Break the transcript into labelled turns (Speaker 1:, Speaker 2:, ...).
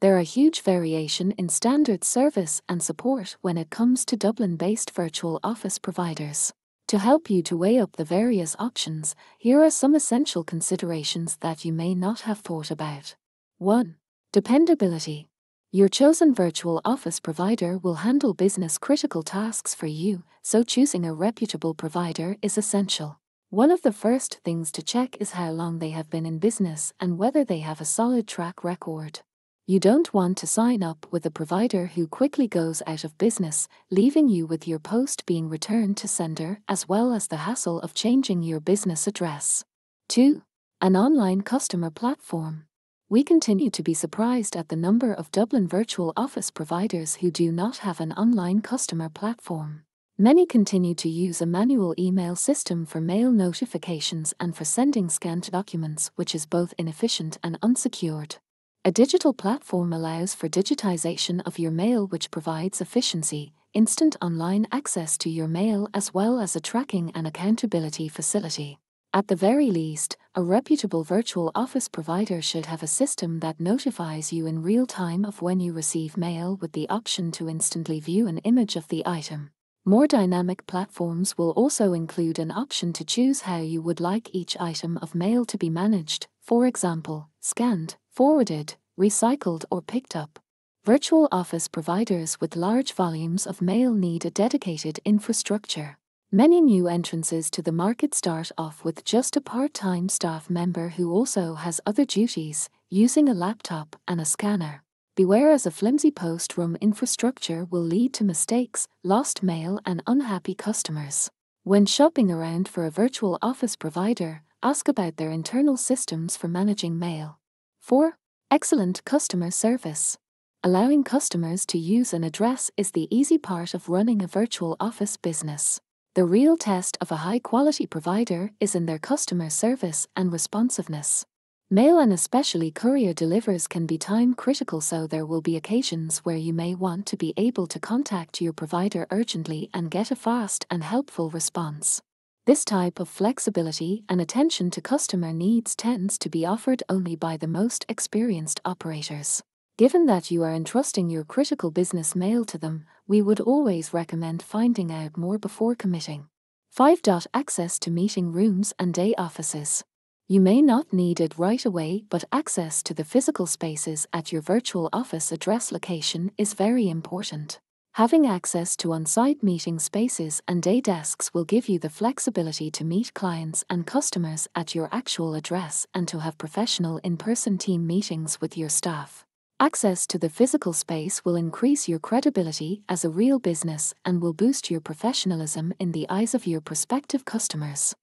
Speaker 1: There are huge variation in standard service and support when it comes to Dublin-based virtual office providers. To help you to weigh up the various options, here are some essential considerations that you may not have thought about. 1. Dependability. Your chosen virtual office provider will handle business critical tasks for you, so choosing a reputable provider is essential. One of the first things to check is how long they have been in business and whether they have a solid track record. You don't want to sign up with a provider who quickly goes out of business, leaving you with your post being returned to sender as well as the hassle of changing your business address. 2. An online customer platform. We continue to be surprised at the number of Dublin virtual office providers who do not have an online customer platform. Many continue to use a manual email system for mail notifications and for sending scanned documents, which is both inefficient and unsecured. A digital platform allows for digitization of your mail, which provides efficiency, instant online access to your mail, as well as a tracking and accountability facility. At the very least, a reputable virtual office provider should have a system that notifies you in real time of when you receive mail with the option to instantly view an image of the item. More dynamic platforms will also include an option to choose how you would like each item of mail to be managed, for example, scanned, forwarded, recycled, or picked up. Virtual office providers with large volumes of mail need a dedicated infrastructure. Many new entrances to the market start off with just a part time staff member who also has other duties, using a laptop and a scanner. Beware as a flimsy post room infrastructure will lead to mistakes, lost mail, and unhappy customers. When shopping around for a virtual office provider, ask about their internal systems for managing mail. 4. Excellent customer service. Allowing customers to use an address is the easy part of running a virtual office business. The real test of a high quality provider is in their customer service and responsiveness. Mail and especially courier delivers can be time critical, so there will be occasions where you may want to be able to contact your provider urgently and get a fast and helpful response. This type of flexibility and attention to customer needs tends to be offered only by the most experienced operators. Given that you are entrusting your critical business mail to them, we would always recommend finding out more before committing. 5. Access to meeting rooms and day offices. You may not need it right away, but access to the physical spaces at your virtual office address location is very important. Having access to on site meeting spaces and day desks will give you the flexibility to meet clients and customers at your actual address and to have professional in person team meetings with your staff. Access to the physical space will increase your credibility as a real business and will boost your professionalism in the eyes of your prospective customers.